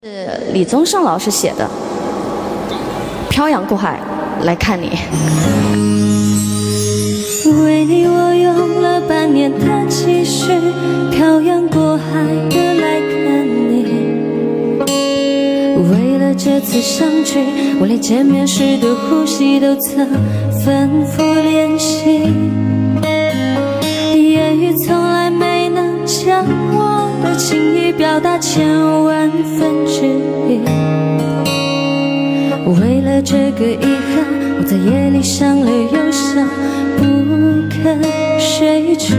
是李宗盛老师写的《漂洋过海来看你》。为你我用了半年的积蓄，漂洋过海的来看你。为了这次相聚，我连见面时的呼吸都曾反复练习，言语从来没能将我的情意表达千万分之一。为了这个遗憾，我在夜里想了又想，不肯睡去。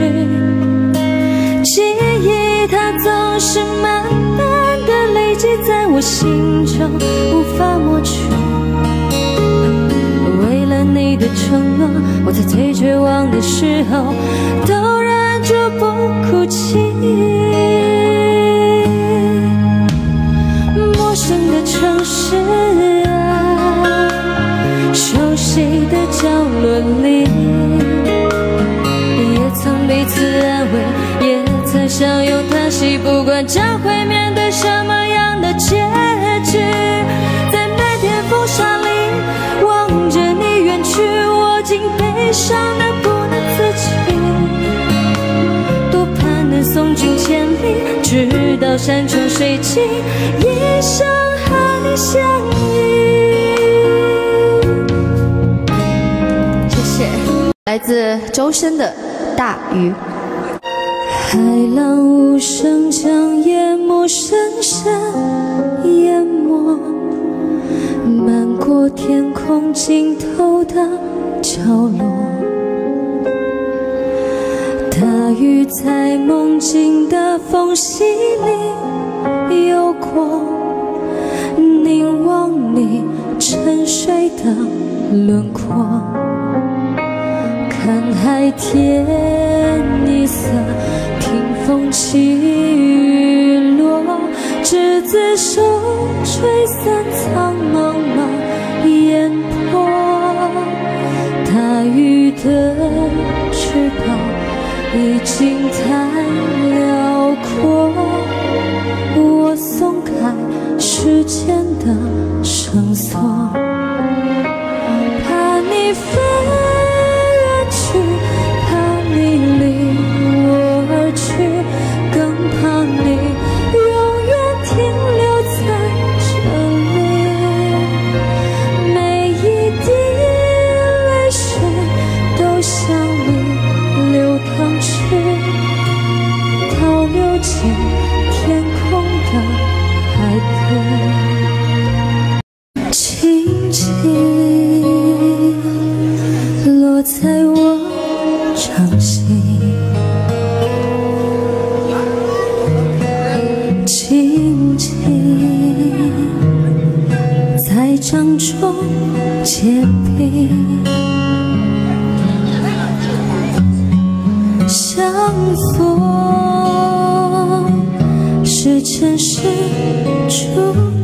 记忆它总是慢慢的累积在我心中，无法抹去。为了你的承诺，我在最绝望的时候都忍住不哭伤的不能自己。多盼能送君千里，直到山穷水尽，一生和你相依。谢谢，来自周深的《大鱼》。海浪无声将夜幕深深淹没，漫过天空尽头的角落。在梦境的缝隙里游过，凝望你沉睡的轮廓。看海天一色，听风起雨落，执子手，吹散苍茫间的绳索。怕你落在我掌心，轻轻在掌中结冰，相逢是前世注定。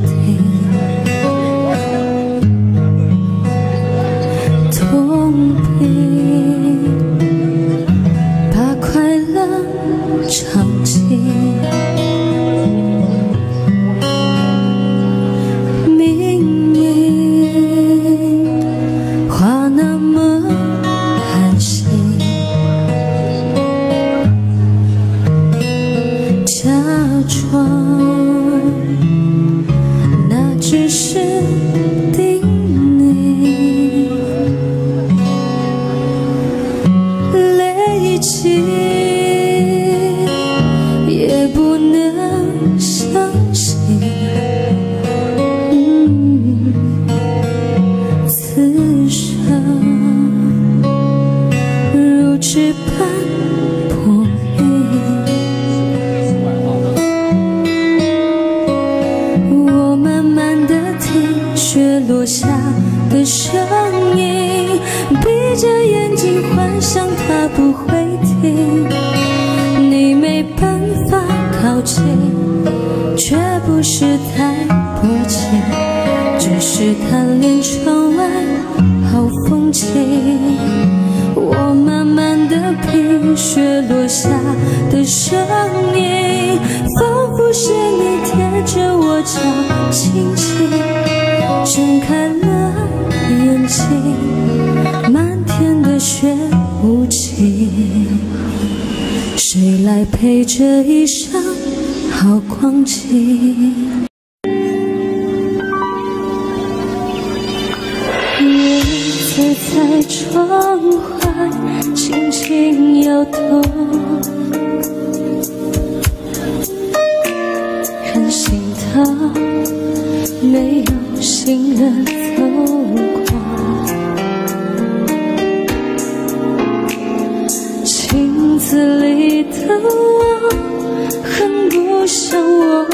如纸般薄命。我慢慢的听雪落下的声音，闭着眼睛幻想它不会停。你没办法靠近，却不是太陪这一生好光景？叶子在窗外轻轻摇动。任心它没有行人走过，镜子里的我很不像我。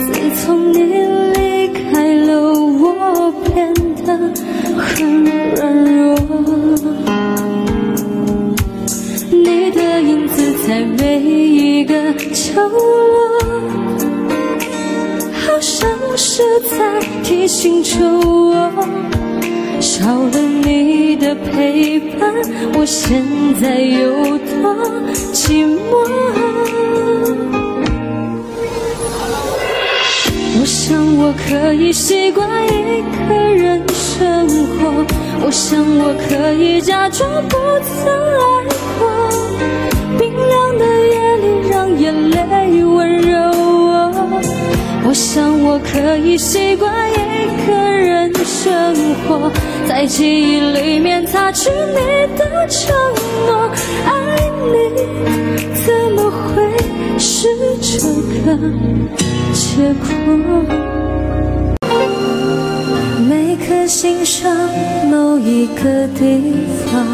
自从你离开了，我变得很软弱。你的影子在每一个角落，好像是在提醒着我，少了你的陪伴，我现在有多寂寞。我想我可以习惯一个人生活，我想我可以假装不曾爱过。冰凉的夜里，让眼泪我可以习惯一个人生活，在记忆里面擦去你的承诺。爱你怎么会是这个结果？每颗心上某一个地方，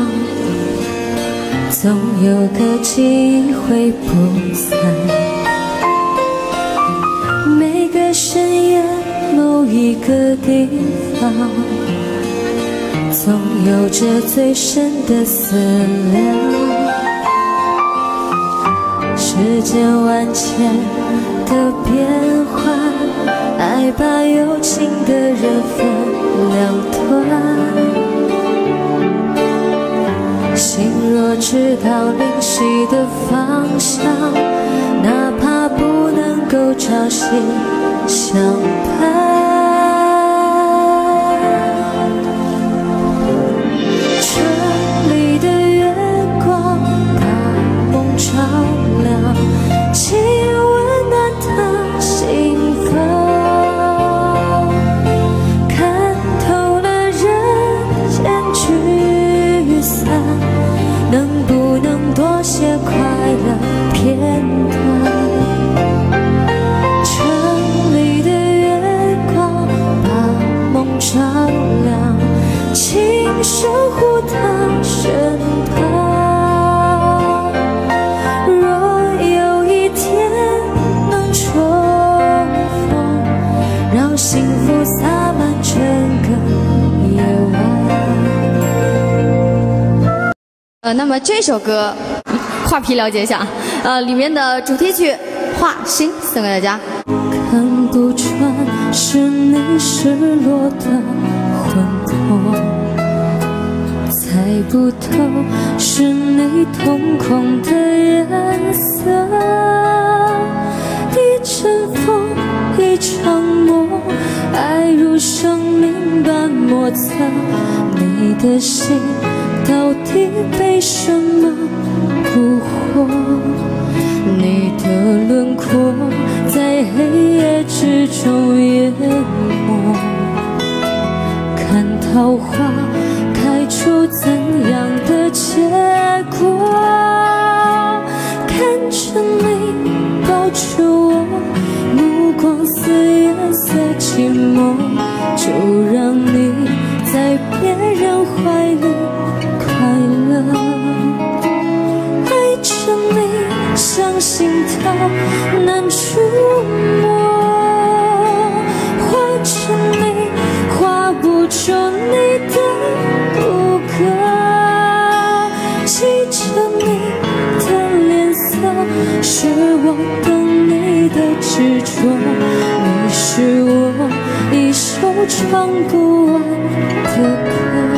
总有个记忆会不散。深夜某一个地方，总有着最深的思量。世间万千的变幻，爱把有情的人分两端。心若知道灵犀的方向，哪怕朝夕相伴。照亮，请守护他身旁。若有一天能重逢，让幸福洒满整个夜晚。呃，那么这首歌，画皮了解一下啊，呃，里面的主题曲《画心》送给大家。看不穿是你失落的魂魄，猜不透是你瞳孔的颜色。一阵风，一场梦，爱如生命般莫测。你的心到底被什么蛊惑？你的轮廓在黑夜之中淹没，看桃花开出怎是我等你的执着。你是我一首唱不完的歌。